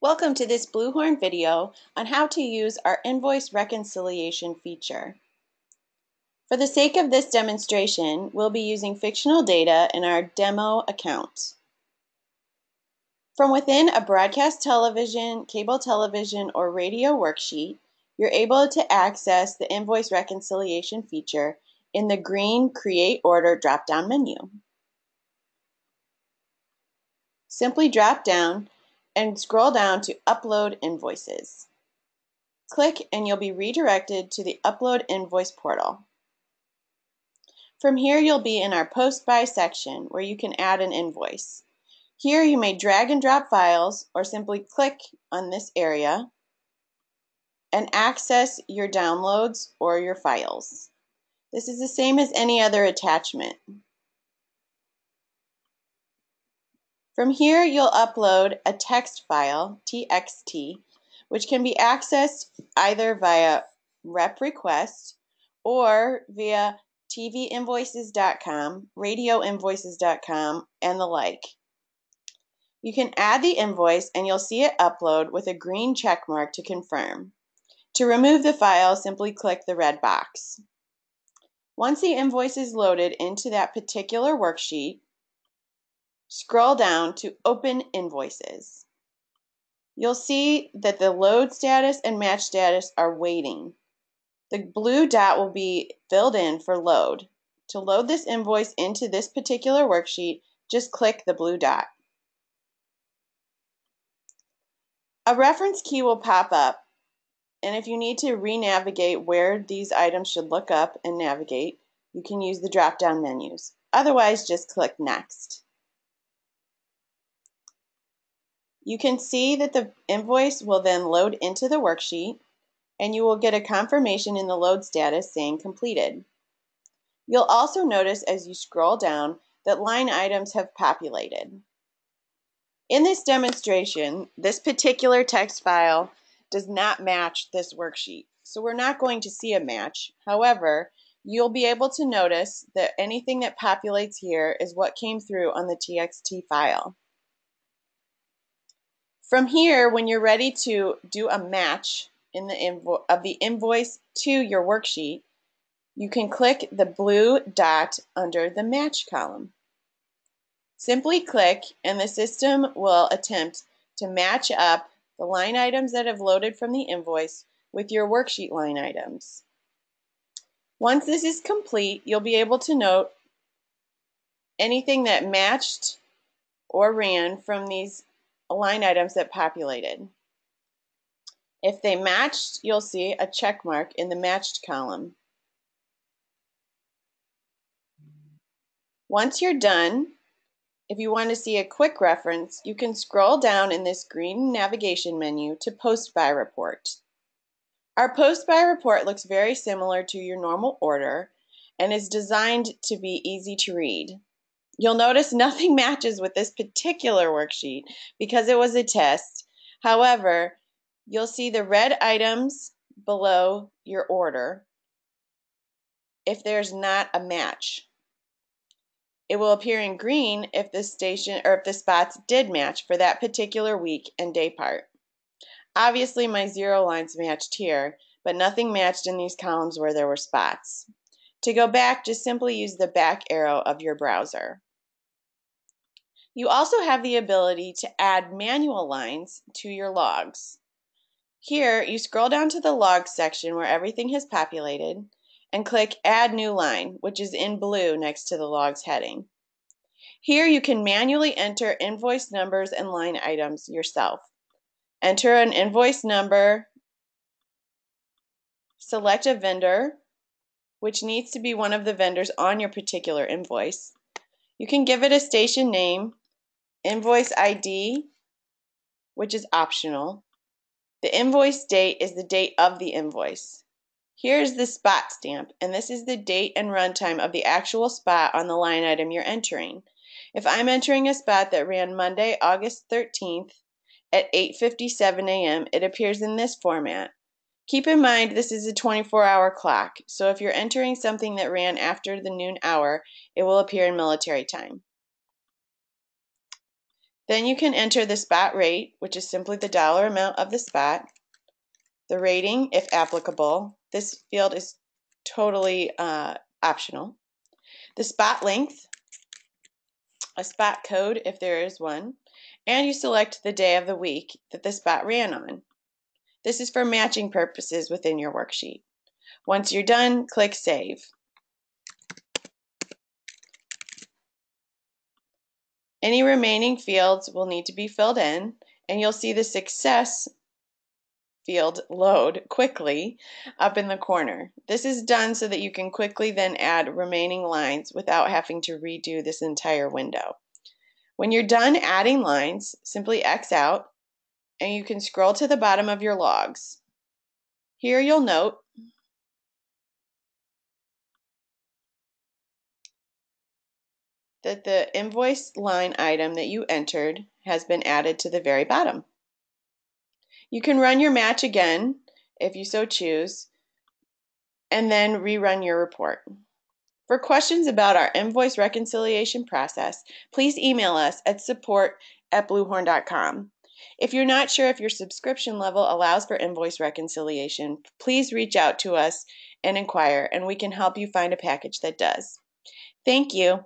Welcome to this BluHorn video on how to use our invoice reconciliation feature. For the sake of this demonstration, we'll be using fictional data in our demo account. From within a broadcast television, cable television, or radio worksheet, you're able to access the invoice reconciliation feature in the green Create Order drop-down menu. Simply drop down and scroll down to Upload Invoices. Click and you'll be redirected to the Upload Invoice portal. From here, you'll be in our Post Buy section where you can add an invoice. Here, you may drag and drop files or simply click on this area and access your downloads or your files. This is the same as any other attachment. From here, you'll upload a text file, TXT, which can be accessed either via rep request or via tvinvoices.com, radioinvoices.com, and the like. You can add the invoice and you'll see it upload with a green check mark to confirm. To remove the file, simply click the red box. Once the invoice is loaded into that particular worksheet, Scroll down to Open Invoices. You'll see that the load status and match status are waiting. The blue dot will be filled in for load. To load this invoice into this particular worksheet, just click the blue dot. A reference key will pop up, and if you need to re-navigate where these items should look up and navigate, you can use the drop-down menus. Otherwise, just click Next. You can see that the invoice will then load into the worksheet and you will get a confirmation in the load status saying completed. You'll also notice as you scroll down that line items have populated. In this demonstration, this particular text file does not match this worksheet, so we're not going to see a match. However, you'll be able to notice that anything that populates here is what came through on the TXT file. From here, when you're ready to do a match in the invo of the invoice to your worksheet, you can click the blue dot under the match column. Simply click and the system will attempt to match up the line items that have loaded from the invoice with your worksheet line items. Once this is complete, you'll be able to note anything that matched or ran from these line items that populated. If they matched, you'll see a check mark in the matched column. Once you're done, if you want to see a quick reference, you can scroll down in this green navigation menu to Post Buy Report. Our Post Buy Report looks very similar to your normal order and is designed to be easy to read. You'll notice nothing matches with this particular worksheet because it was a test. However, you'll see the red items below your order if there's not a match. It will appear in green if the station or if the spots did match for that particular week and day part. Obviously my zero lines matched here, but nothing matched in these columns where there were spots. To go back, just simply use the back arrow of your browser. You also have the ability to add manual lines to your logs. Here, you scroll down to the log section where everything has populated and click Add New Line, which is in blue next to the logs heading. Here you can manually enter invoice numbers and line items yourself. Enter an invoice number, select a vendor, which needs to be one of the vendors on your particular invoice. You can give it a station name Invoice ID, which is optional. The invoice date is the date of the invoice. Here's the spot stamp, and this is the date and runtime of the actual spot on the line item you're entering. If I'm entering a spot that ran Monday, August 13th at 8.57 a.m., it appears in this format. Keep in mind this is a 24-hour clock, so if you're entering something that ran after the noon hour, it will appear in military time. Then you can enter the spot rate, which is simply the dollar amount of the spot, the rating, if applicable. This field is totally uh, optional. The spot length, a spot code if there is one, and you select the day of the week that the spot ran on. This is for matching purposes within your worksheet. Once you're done, click Save. Any remaining fields will need to be filled in, and you'll see the success field load quickly up in the corner. This is done so that you can quickly then add remaining lines without having to redo this entire window. When you're done adding lines, simply X out and you can scroll to the bottom of your logs. Here you'll note that the invoice line item that you entered has been added to the very bottom. You can run your match again if you so choose and then rerun your report. For questions about our invoice reconciliation process, please email us at support at bluhorn.com. If you're not sure if your subscription level allows for invoice reconciliation, please reach out to us and inquire, and we can help you find a package that does. Thank you.